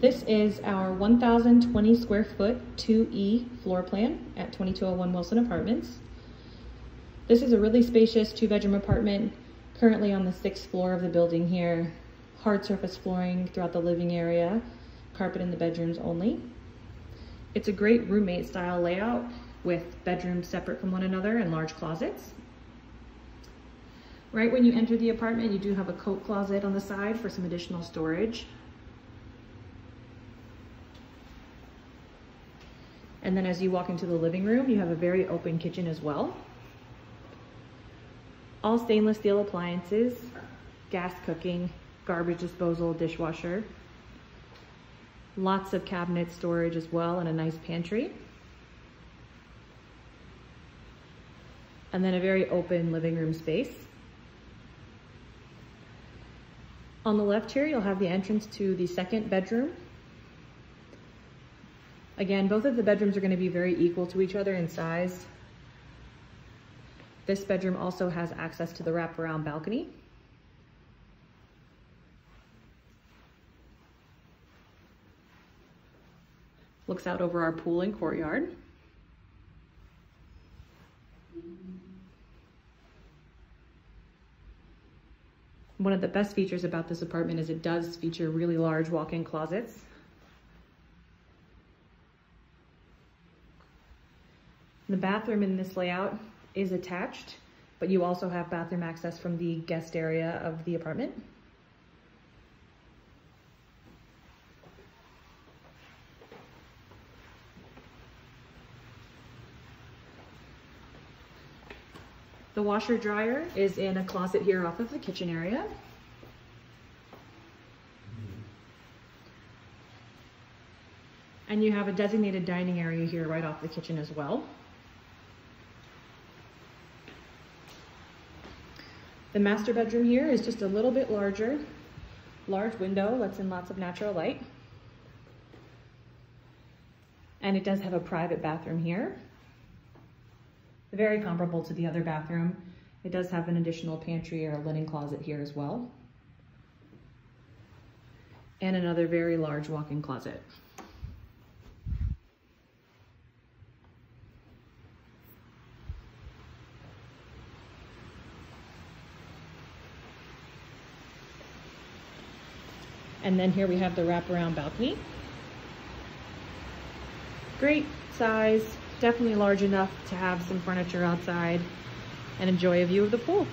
This is our 1,020 square foot 2E floor plan at 2201 Wilson Apartments. This is a really spacious two bedroom apartment currently on the sixth floor of the building here. Hard surface flooring throughout the living area, carpet in the bedrooms only. It's a great roommate style layout with bedrooms separate from one another and large closets. Right when you enter the apartment, you do have a coat closet on the side for some additional storage. And then as you walk into the living room, you have a very open kitchen as well. All stainless steel appliances, gas cooking, garbage disposal, dishwasher. Lots of cabinet storage as well and a nice pantry. And then a very open living room space. On the left here, you'll have the entrance to the second bedroom Again, both of the bedrooms are gonna be very equal to each other in size. This bedroom also has access to the wraparound balcony. Looks out over our pool and courtyard. One of the best features about this apartment is it does feature really large walk-in closets. The bathroom in this layout is attached, but you also have bathroom access from the guest area of the apartment. The washer dryer is in a closet here off of the kitchen area. And you have a designated dining area here right off the kitchen as well. The master bedroom here is just a little bit larger. Large window lets in lots of natural light. And it does have a private bathroom here. Very comparable to the other bathroom. It does have an additional pantry or a linen closet here as well. And another very large walk-in closet. And then here we have the wraparound balcony. Great size, definitely large enough to have some furniture outside and enjoy a view of the pool.